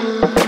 Bye.